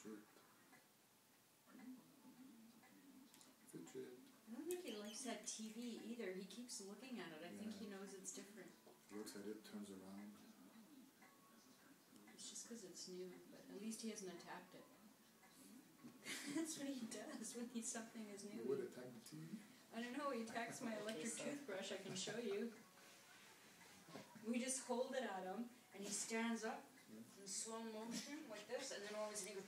Fidget. Fidget. I don't think he likes that TV either. He keeps looking at it. I think he oh, knows it's different. He Looks at it, turns around. It's just because it's new, but at least he hasn't attacked it. That's what he does when he something is You new. would attack the TV? I don't know. He attacks my electric toothbrush. I can show you. We just hold it at him, and he stands up in slow motion like this, and then all of a sudden he goes.